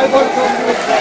I want to come to